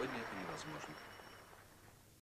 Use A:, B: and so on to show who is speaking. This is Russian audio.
A: сегодня это невозможно.